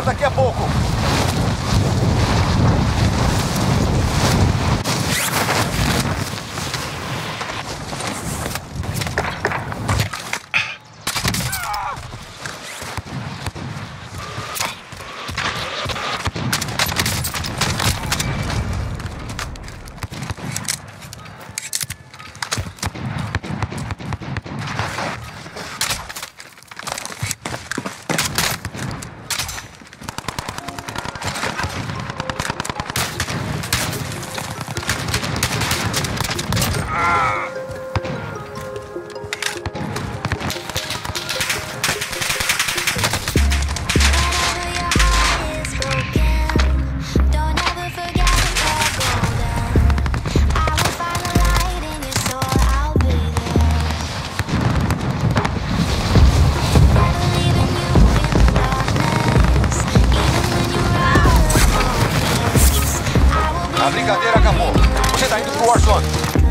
daqui a pouco. A brincadeira acabou. Você tá indo pro Warzone.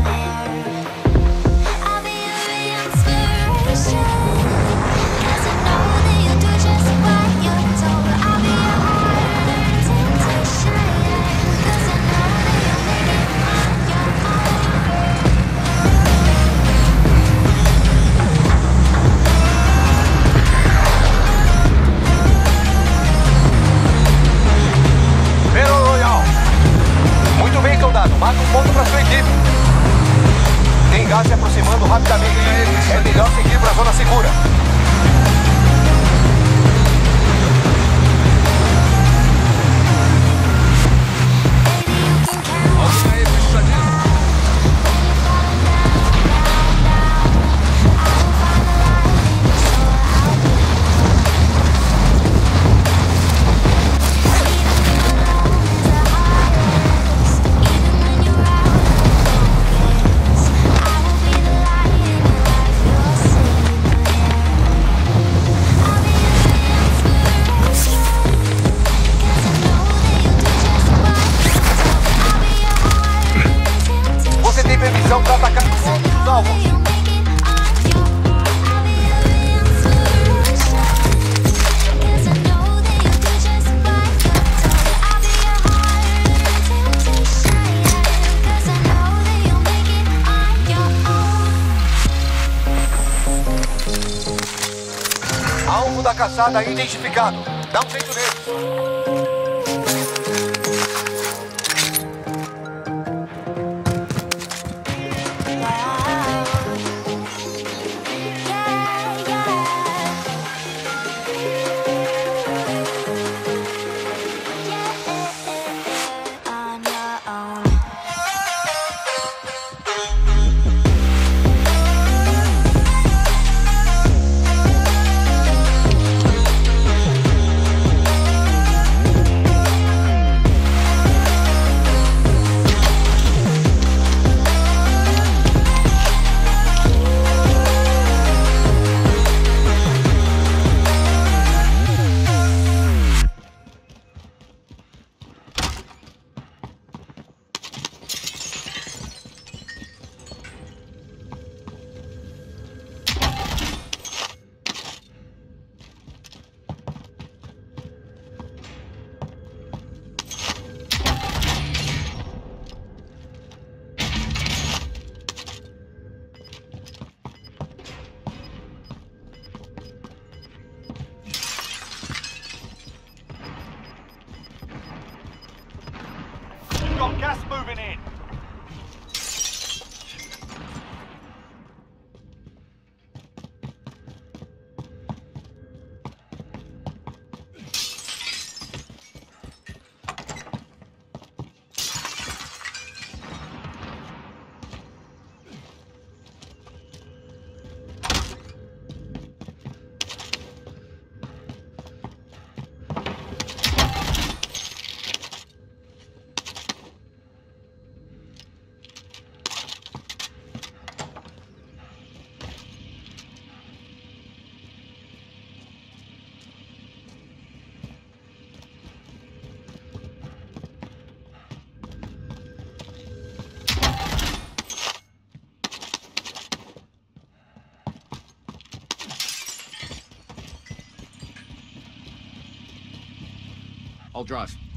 Gás se aproximando rapidamente. É melhor seguir para a zona segura. Caçada identificado. Dá um jeito nele. Moving in. I'll drive.